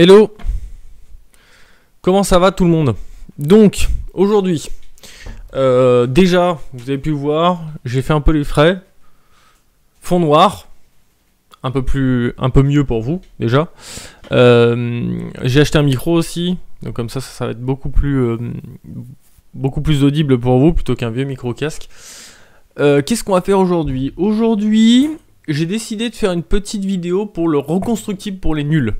Hello Comment ça va tout le monde? Donc, aujourd'hui, euh, déjà, vous avez pu voir, j'ai fait un peu les frais. Fond noir, un peu, plus, un peu mieux pour vous, déjà. Euh, j'ai acheté un micro aussi, donc comme ça, ça, va être beaucoup plus, euh, beaucoup plus audible pour vous, plutôt qu'un vieux micro-casque. Qu'est-ce qu'on va faire aujourd'hui? Aujourd'hui, j'ai décidé de faire une petite vidéo pour le reconstructible pour les nuls.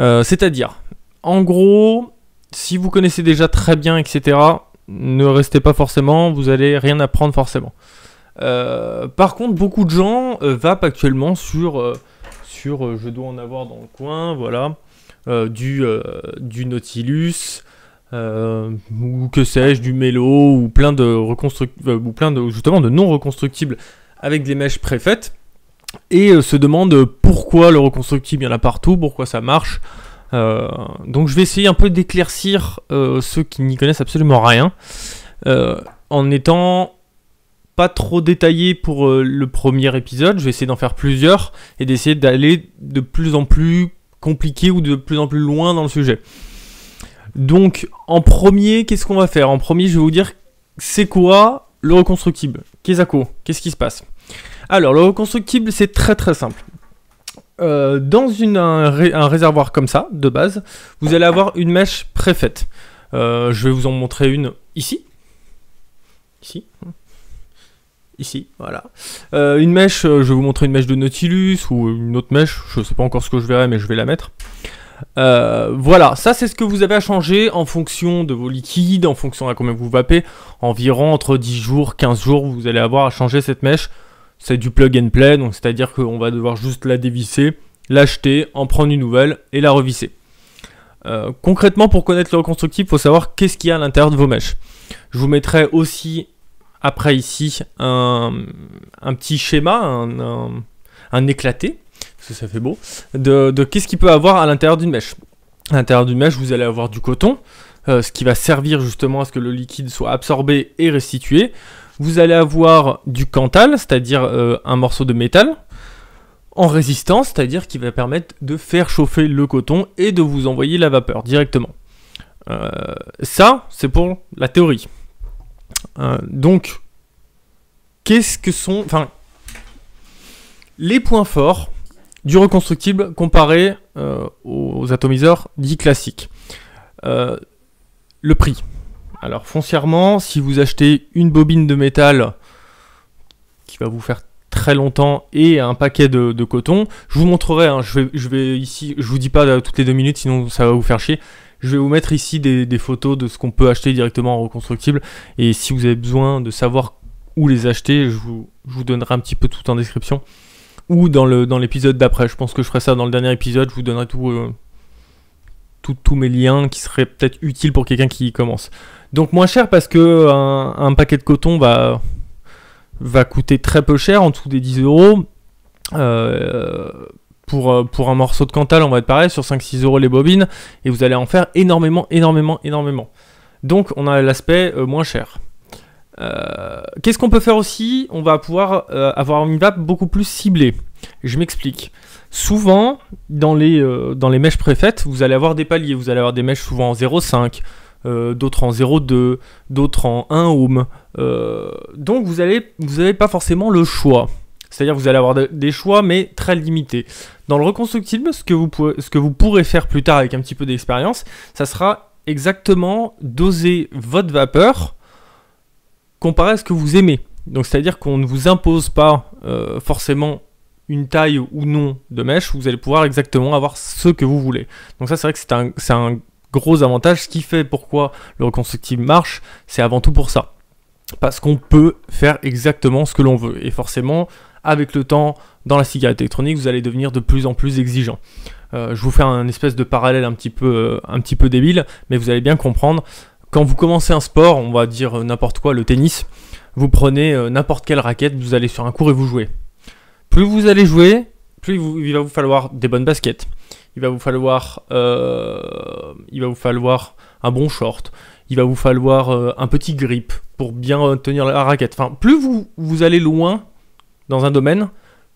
Euh, c'est-à-dire, en gros, si vous connaissez déjà très bien, etc., ne restez pas forcément, vous allez rien apprendre forcément. Euh, par contre, beaucoup de gens euh, vapent actuellement sur, je dois en avoir dans le coin, voilà, du, du Nautilus, ou que sais-je, du Mélo, ou plein de ou plein de justement de non reconstructibles avec des mèches préfaites et euh, se demande pourquoi le reconstructible il y en a partout, pourquoi ça marche. Euh, donc je vais essayer un peu d'éclaircir euh, ceux qui n'y connaissent absolument rien, en étant pas trop détaillé pour le premier épisode. Je vais essayer d'en faire plusieurs et d'essayer d'aller de plus en plus compliqué ou de plus en plus loin dans le sujet. Donc en premier, qu'est-ce qu'on va faire? En premier, je vais vous dire c'est quoi le reconstructible? Kezako, qu'est-ce qui se passe? Alors, le reconstructible, c'est très très simple. Euh, dans un, réservoir comme ça, de base, vous allez avoir une mèche préfaite. Euh, je vais vous en montrer une ici. Ici. Ici, voilà. Euh, une mèche, je vais vous montrer une mèche de Nautilus ou une autre mèche. Je ne sais pas encore ce que je verrai, mais je vais la mettre. voilà, ça c'est ce que vous avez à changer en fonction de vos liquides, en fonction à combien vous vapez. Environ entre 10 jours, 15 jours, vous allez avoir à changer cette mèche c'est du plug and play, donc c'est-à-dire qu'on va devoir juste la dévisser, l'acheter, en prendre une nouvelle et la revisser. Euh, concrètement, pour connaître le reconstructible, il faut savoir qu'est-ce qu'il y a à l'intérieur de vos mèches. Je vous mettrai aussi après ici un, petit schéma, un, éclaté, parce que ça fait beau, de, qu'est-ce qu'il peut avoir à l'intérieur d'une mèche. À l'intérieur d'une mèche, vous allez avoir du coton, euh, ce qui va servir justement à ce que le liquide soit absorbé et restitué. Vous allez avoir du cantal, c'est-à-dire euh, un morceau de métal, en résistance, c'est-à-dire qui va permettre de faire chauffer le coton et de vous envoyer la vapeur directement. Euh, ça, c'est pour la théorie. Euh, donc, qu'est-ce que sont... Enfin, les points forts du reconstructible comparé aux atomiseurs dits classiques. le prix. Alors foncièrement, si vous achetez une bobine de métal qui va vous faire très longtemps et un paquet de, coton, je vous montrerai, hein, je, vais, ici, je vous dis pas toutes les deux minutes sinon ça va vous faire chier. Je vais vous mettre ici des, photos de ce qu'on peut acheter directement en reconstructible et si vous avez besoin de savoir où les acheter, je vous, donnerai un petit peu tout en description ou dans l'épisode dans d'après. Je pense que je ferai ça dans le dernier épisode, je vous donnerai tout, euh, tous mes liens qui seraient peut-être utiles pour quelqu'un qui commence. Donc moins cher parce que un, paquet de coton va, va coûter très peu cher, en dessous des 10 euros. Euh, pour, pour un morceau de Cantal, on va être pareil, sur 5-6 euros les bobines, et vous allez en faire énormément, énormément, énormément. Donc on a l'aspect euh, moins cher. Euh, qu'est-ce qu'on peut faire aussi? On va pouvoir avoir une vape beaucoup plus ciblée. Je m'explique. Souvent, dans les, dans les mèches préfaites, vous allez avoir des paliers. Vous allez avoir des mèches souvent en 0,5, euh, d'autres en 0,2, d'autres en 1 ohm. Euh, donc vous n'avez vous pas forcément le choix. C'est-à-dire vous allez avoir des choix, mais très limités. Dans le reconstructible, ce que, vous ce que vous pourrez faire plus tard avec un petit peu d'expérience, ça sera exactement doser votre vapeur comparé à ce que vous aimez. Donc c'est-à-dire qu'on ne vous impose pas euh, forcément une taille ou non de mèche, vous allez pouvoir exactement avoir ce que vous voulez. Donc ça c'est vrai que c'est un, gros avantage. Ce qui fait pourquoi le reconstructible marche, c'est avant tout pour ça. Parce qu'on peut faire exactement ce que l'on veut. Et forcément, avec le temps, dans la cigarette électronique, vous allez devenir de plus en plus exigeant. Euh, je vous fais un espèce de parallèle un petit, peu, euh, un petit peu débile, mais vous allez bien comprendre. Quand vous commencez un sport, on va dire n'importe quoi, le tennis, vous prenez euh, n'importe quelle raquette, vous allez sur un cours et vous jouez. Plus vous allez jouer, plus il va vous falloir des bonnes baskets, il va vous falloir, euh, il va vous falloir un bon short, il va vous falloir euh, un petit grip pour bien tenir la raquette. Enfin, plus vous allez loin dans un domaine,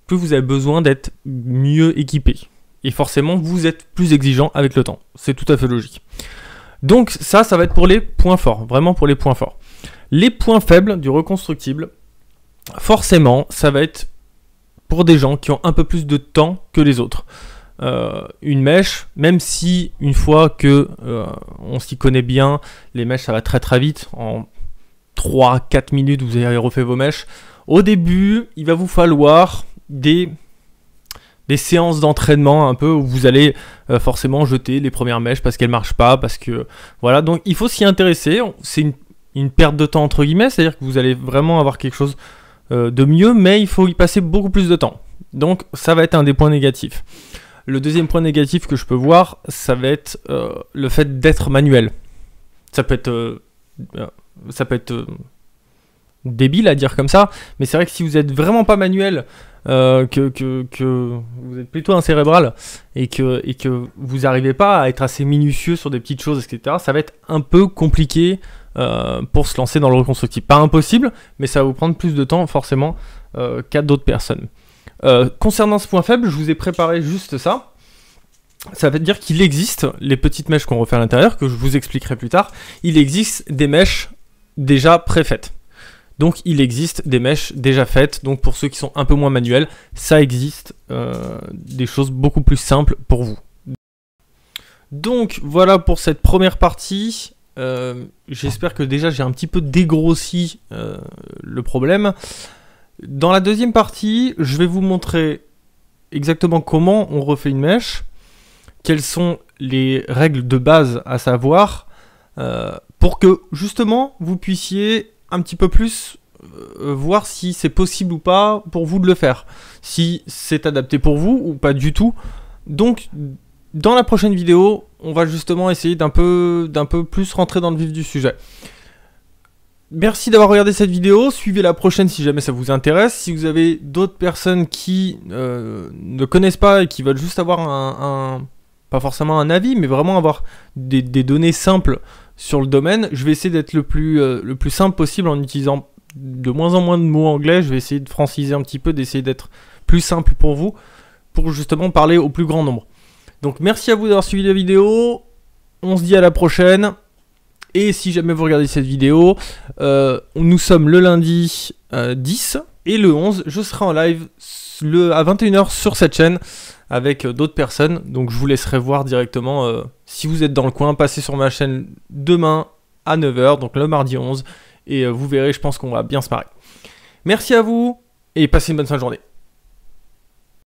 plus vous avez besoin d'être mieux équipé. Et forcément, vous êtes plus exigeant avec le temps. C'est tout à fait logique. Donc ça, ça va être pour les points forts, vraiment pour les points forts. Les points faibles du reconstructible, forcément, ça va être pour des gens qui ont un peu plus de temps que les autres. Euh, une mèche, même si une fois que euh, on s'y connaît bien, les mèches ça va très très vite, en 3-4 minutes vous avez refait vos mèches. Au début, il va vous falloir des, des séances d'entraînement un peu où vous allez euh, forcément jeter les premières mèches parce qu'elles marchent pas, parce que voilà, donc il faut s'y intéresser. C'est une, perte de temps entre guillemets, c'est-à-dire que vous allez vraiment avoir quelque chose de mieux, mais il faut y passer beaucoup plus de temps. Donc ça va être un des points négatifs. Le deuxième point négatif que je peux voir, ça va être euh, le fait d'être manuel. Ça peut être, euh, euh, ça peut être débile à dire comme ça, mais c'est vrai que si vous êtes vraiment pas manuel, que, que, vous êtes plutôt un cérébral et que, vous n'arrivez pas à être assez minutieux sur des petites choses, etc., ça va être un peu compliqué pour se lancer dans le reconstructif. Pas impossible, mais ça va vous prendre plus de temps forcément qu'à d'autres personnes. Euh, concernant ce point faible, je vous ai préparé juste ça. Ça veut dire qu'il existe les petites mèches qu'on refait à l'intérieur, que je vous expliquerai plus tard. Il existe des mèches déjà préfaites. Donc il existe des mèches déjà faites. Donc pour ceux qui sont un peu moins manuels, ça existe euh, des choses beaucoup plus simples pour vous. Donc voilà pour cette première partie. Euh, j'espère que déjà j'ai un petit peu dégrossi le problème. Dans la deuxième partie, je vais vous montrer exactement comment on refait une mèche, quelles sont les règles de base à savoir, euh, pour que justement vous puissiez un petit peu plus euh, voir si c'est possible ou pas pour vous de le faire, si c'est adapté pour vous ou pas du tout. Donc dans la prochaine vidéo, on va justement essayer d'un peu, d'un peu plus rentrer dans le vif du sujet. Merci d'avoir regardé cette vidéo, suivez la prochaine si jamais ça vous intéresse. Si vous avez d'autres personnes qui euh, ne connaissent pas et qui veulent juste avoir un, pas forcément un avis, mais vraiment avoir des, données simples sur le domaine, je vais essayer d'être le plus, euh, le plus simple possible en utilisant de moins en moins de mots anglais. Je vais essayer de franciser un petit peu, d'essayer d'être plus simple pour vous, pour justement parler au plus grand nombre. Donc merci à vous d'avoir suivi la vidéo. On se dit à la prochaine. Et si jamais vous regardez cette vidéo, euh, nous sommes le lundi 10 euh, et le 11, je serai en live à 21h sur cette chaîne avec euh, d'autres personnes. Donc je vous laisserai voir directement si vous êtes dans le coin, passez sur ma chaîne demain à 9h, donc le mardi 11. Et vous verrez, je pense qu'on va bien se marrer. Merci à vous et passez une bonne fin de journée.